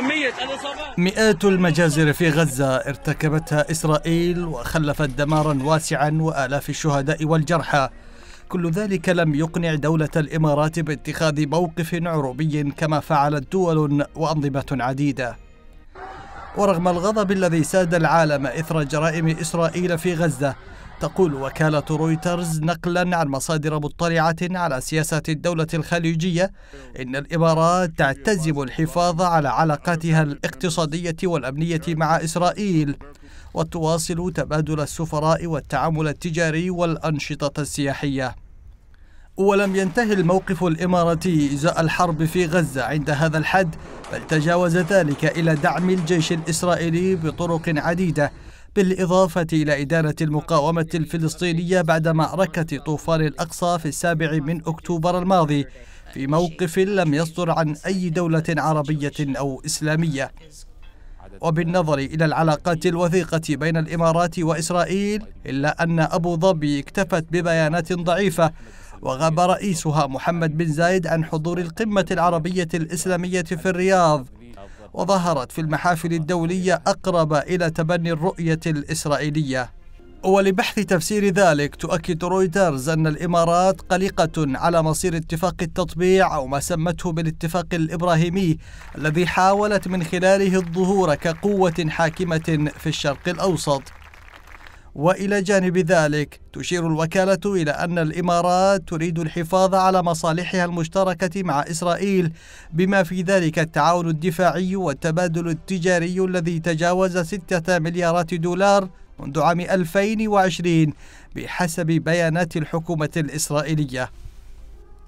كمية الإصابات مئات المجازر في غزة ارتكبتها إسرائيل وخلفت دمارا واسعا وآلاف الشهداء والجرحى. كل ذلك لم يقنع دولة الإمارات باتخاذ موقف عروبي كما فعلت دول وأنظمة عديدة. ورغم الغضب الذي ساد العالم إثر جرائم إسرائيل في غزة تقول وكالة رويترز نقلا عن مصادر مطلعة على سياسة الدولة الخليجية. إن الإمارات تعتزم الحفاظ على علاقاتها الاقتصادية والأمنية مع إسرائيل وتواصل تبادل السفراء والتعامل التجاري والأنشطة السياحية. ولم ينتهي الموقف الإماراتي إزاء الحرب في غزة عند هذا الحد بل تجاوز ذلك إلى دعم الجيش الإسرائيلي بطرق عديدة. بالإضافة إلى إدانة المقاومة الفلسطينية بعد معركة طوفان الأقصى في السابع من أكتوبر الماضي في موقف لم يصدر عن أي دولة عربية أو إسلامية. وبالنظر إلى العلاقات الوثيقة بين الإمارات وإسرائيل إلا أن أبو ظبي اكتفت ببيانات ضعيفة وغاب رئيسها محمد بن زايد عن حضور القمة العربية الإسلامية في الرياض. وظهرت في المحافل الدولية أقرب إلى تبني الرؤية الإسرائيلية. ولبحث تفسير ذلك تؤكد رويترز أن الإمارات قلقة على مصير اتفاق التطبيع أو ما سمته بالاتفاق الإبراهيمي الذي حاولت من خلاله الظهور كقوة حاكمة في الشرق الأوسط. وإلى جانب ذلك تشير الوكالة إلى أن الإمارات تريد الحفاظ على مصالحها المشتركة مع إسرائيل بما في ذلك التعاون الدفاعي والتبادل التجاري الذي تجاوز ستة مليارات دولار منذ عام 2020 بحسب بيانات الحكومة الإسرائيلية.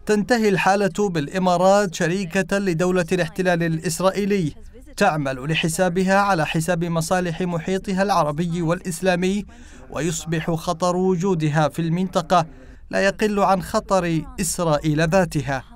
تنتهي الحالة بالإمارات شريكة لدولة الاحتلال الإسرائيلي تعمل لحسابها على حساب مصالح محيطها العربي والإسلامي ويصبح خطر وجودها في المنطقة لا يقل عن خطر إسرائيل ذاتها.